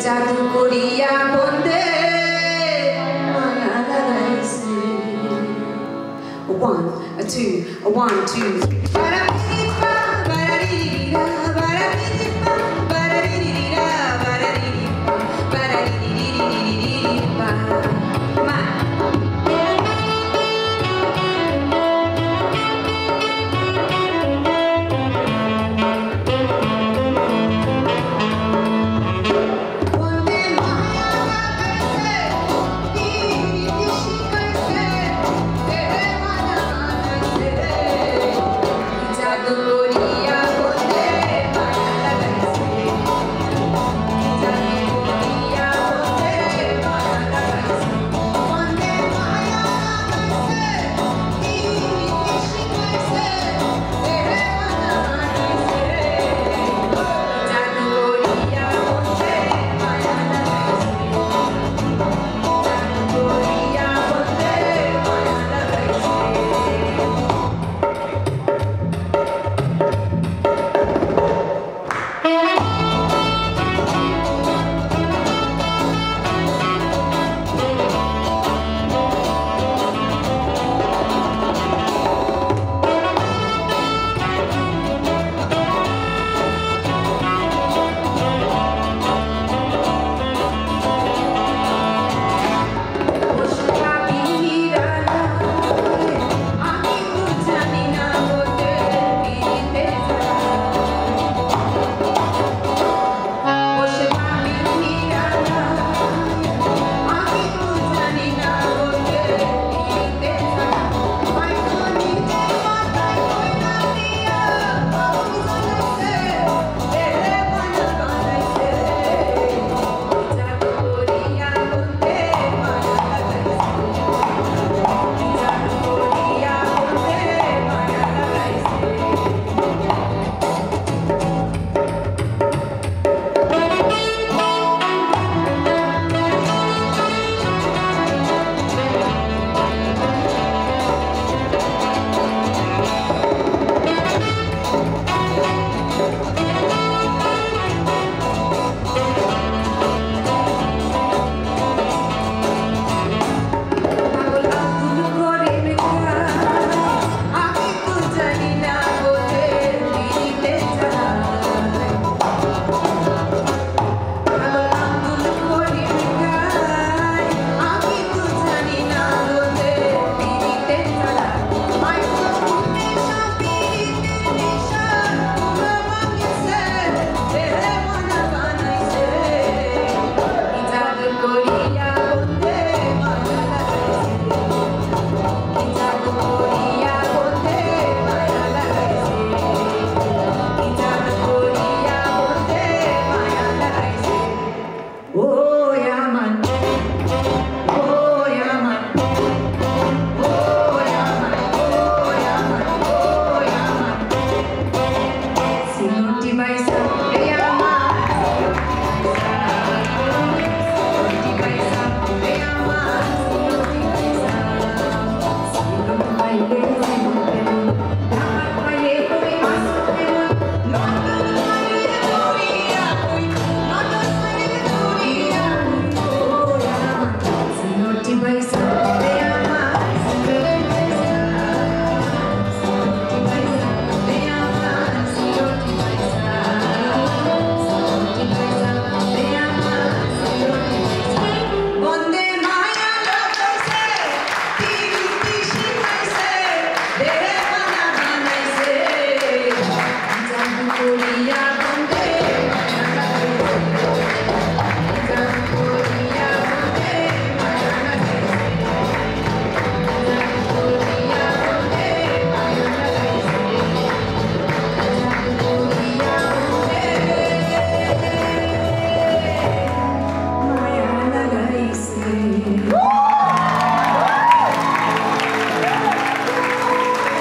자두꼬리야 One, a two, a one, two, three.